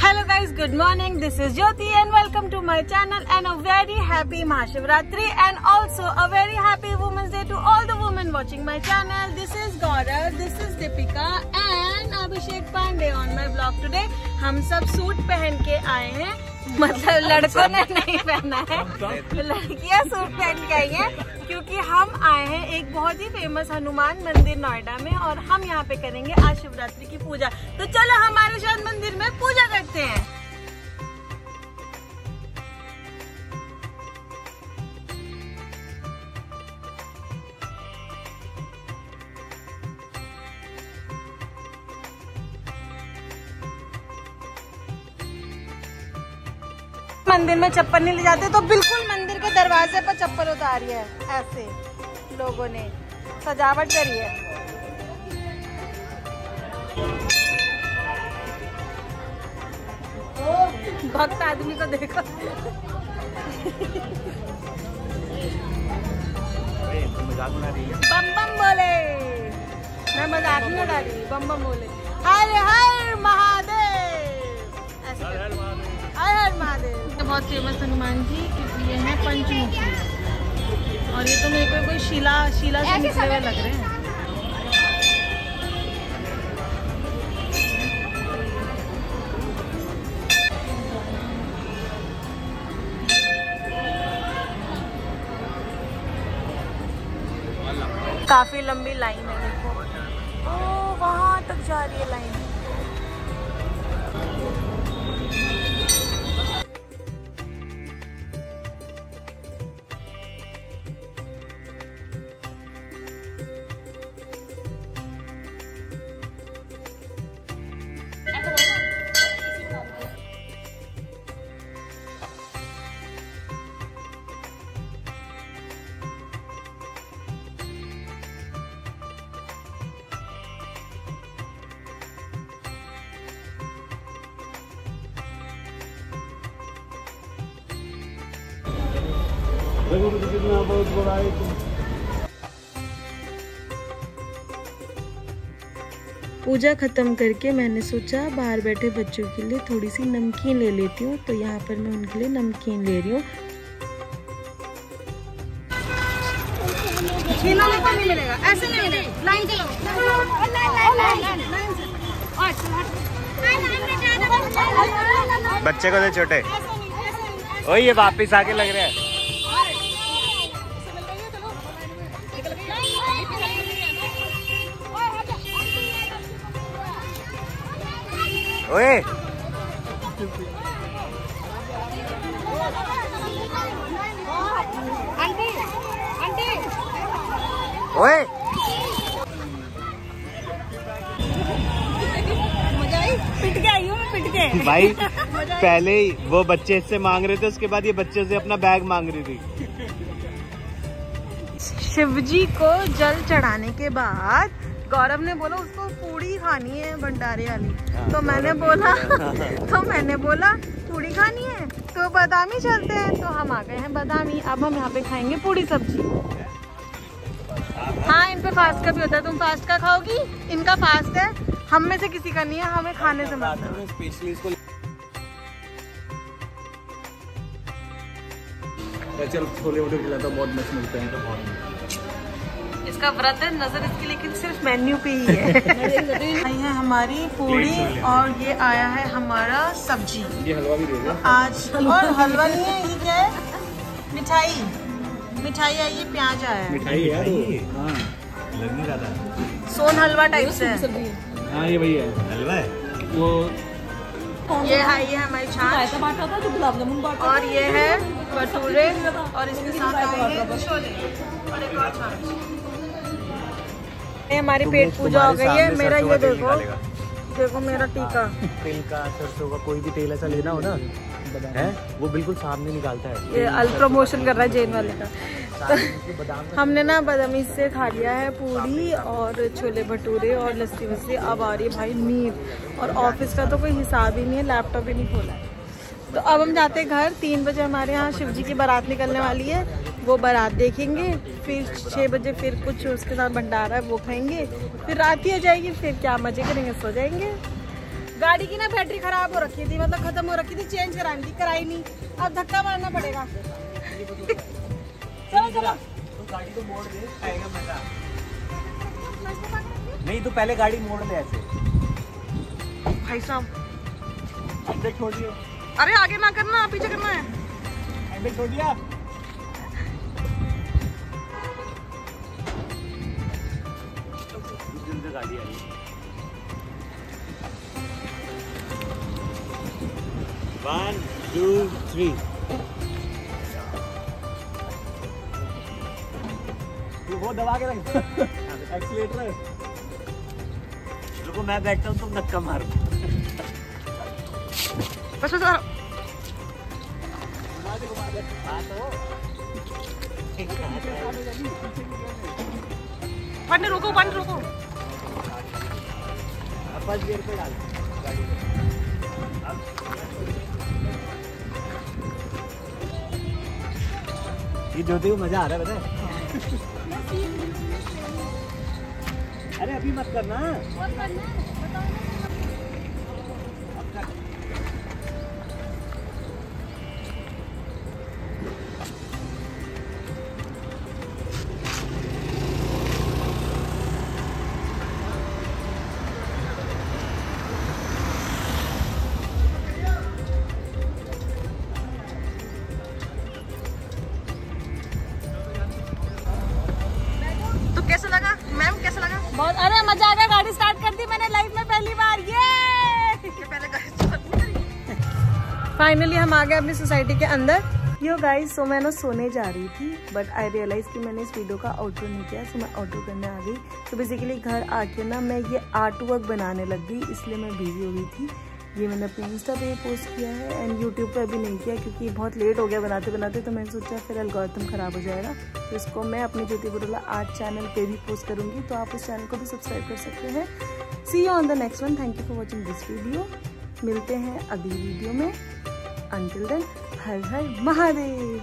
Hello guys, good morning. This is Jyoti and welcome to my channel and a very happy Mahashivratri and also a very happy Women's Day to all the women watching my channel. This is Gaurav, this is Deepika and Abhishek Pandey on my vlog today. हम सब suit पहन के आए हैं मतलब लड़कों ने नहीं पहना है। लड़कियाँ सूट पहन के आई हैं, क्योंकि हम आए हैं एक बहुत ही फ़ेमस हनुमान मंदिर नोएडा में और हम यहाँ पे करेंगे आज शिवरात्रि की पूजा। तो चलो हमारे शायद मंदिर में पूजा करते हैं। मंदिर में चप्पल नहीं ले जाते तो बिल्कुल मंदिर के दरवाजे पर चप्पल उतारी है, ऐसे लोगों ने सजावट करी है। भक्त आदमी को देखो। बम बम बोले। मैं मज़ाक नहीं उड़ा रही, बम बम बोले। हर हर महादेव। ऐसे। हर हर महादेव बहुत फ़ेमस हनुमान जी क्योंकि ये है पंचमुखी। और ये तो मेरे को कोई शिला शिला से निकले हुए लग रहे हैं। काफ़ी लंबी लाइन है देखो ओ वहाँ तक जा रही है लाइन देखो कितना बहुत बड़ा है तुम पूजा खत्म करके मैंने सोचा बाहर बैठे बच्चों के लिए थोड़ी सी नमकीन ले लेती हूँ तो यहाँ पर मैं उनके लिए नमकीन ले रही हूँ। छीना लेकर नहीं मिलेगा ऐसे नहीं मिलेगा। लाइन चलो बच्चे को दे छोटे। ओ ये वापिस आके लग रहे है। ओए। ओए। पिट के आई हूँ पिट के। भाई पहले ही वो बच्चे इससे मांग रहे थे उसके बाद ये बच्चे से अपना बैग मांग रही थी। शिव जी को जल चढ़ाने के बाद गौरव ने बोला उसको पूड़ी खानी है भंडारे वाली। तो मैंने बोला तो मैंने बोला पूड़ी खानी है? तो बादामी चलते हैं। तो हम आ गए हैं बादामी। अब हम यहाँ पे खाएँगे पूड़ी सब्ज़ी। हाँ इन पे फास्ट का भी होता है। तुम फास्ट का खाओगी? इनका फास्ट है। हम में से किसी का नहीं है। हमें खाने से मतलब। है। चल छोले वोले खिलाता बहुत मस्त मिलते हैं। इसका व्रत है। नज़र इसकी लेकिन सिर्फ़ मेन्यू पे ही है। आई है हमारी पूड़ी और ये आया है हमारा सब्ज़ी। ये हलवा भी दे दे। आज और हलवा नहीं है ये क्या है? मिठाई। मिठाई आई है प्याज आया है। मिठाई है यार हाँ। लग नहीं रहा था सोन हलवा टाइप से हाँ। ये वही है। हलवा है? वो ये है ये है हमारी छाछ। और ये है भटूरे और इसके साथ आएँगे छोले और एक और छाछ। हमारी पेट पूजा हो गई है मेरा ये देखो देखो मेरा टीका। तेल का सरसों का कोई भी तेल ऐसा लेना हो ना है? वो बिल्कुल सामने निकालता है। ये अल प्रमोशन कर रहा है जैन वाले का। हमने ना बदमी से खा लिया है पूरी और छोले भटूरे और लस्सी वस्सी अब आ रही है भाई नींद। और ऑफ़िस का तो कोई हिसाब ही नहीं है लैपटॉप ही नहीं खोला है। तो अब हम जाते हैं घर तीन बजे हमारे यहाँ शिव जी की बारात निकलने वाली है वो बारात देखेंगे। फिर छः बजे फिर कुछ उसके साथ भंडारा है वो खाएँगे। फिर रात ही हो जाएगी फिर क्या मज़े करेंगे सो जाएँगे। गाड़ी की ना बैटरी खराब हो रखी थी मतलब खत्म हो रखी थी चेंज करानी थी कराई नहीं। अब धक्का मारना पड़ेगा। चलो चलो। गाड़ी को मोड़ दे आएगा मज़ा नहीं तो पहले गाड़ी मोड़ ले ऐसे। भाई साहब। छोड़ दियो अरे आगे ना करना पीछे करना है। छोड़ दिया गाड़ी आ रही है वन टू थ्री तू वो दबा के रख एक्सीलेटर रुको मैं बैठता हूँ तुम धक्का मारो बस बस पंड रोको पंड रोको। फ़र्स्ट गियर पे डाल गाड़ी ये जो को मज़ा आ रहा है पता है? अरे अभी मत करना। तो बहुत अरे मज़ा आ गया गाड़ी स्टार्ट कर दी मैंने लाइफ में पहली बार। ये फाइनली हम आ गए अपनी सोसाइटी के अंदर। यो गाइस सो मैं ना सोने जा रही थी बट आई रियलाइज़ कि मैंने इस वीडियो का ऑटो नहीं किया सो मैं ऑटो करने आ गई। तो बेसिकली घर आके ना मैं ये आर्ट वर्क बनाने लग गई इसलिए मैं बिज़ी हो गई थी। ये मैंने अपने इंस्टा पे पोस्ट किया है एंड यूट्यूब पर अभी नहीं किया क्योंकि बहुत लेट हो गया बनाते बनाते तो मैंने सोचा फिर अलगौतम ख़राब हो जाएगा। तो इसको मैं अपने ज्योति बुरोला आर्ट चैनल पे भी पोस्ट करूँगी। तो आप उस चैनल को भी सब्सक्राइब कर सकते हैं। See you on the next one thank you for watching this video मिलते हैं अगली वीडियो में. Until then Har Har Mahadev.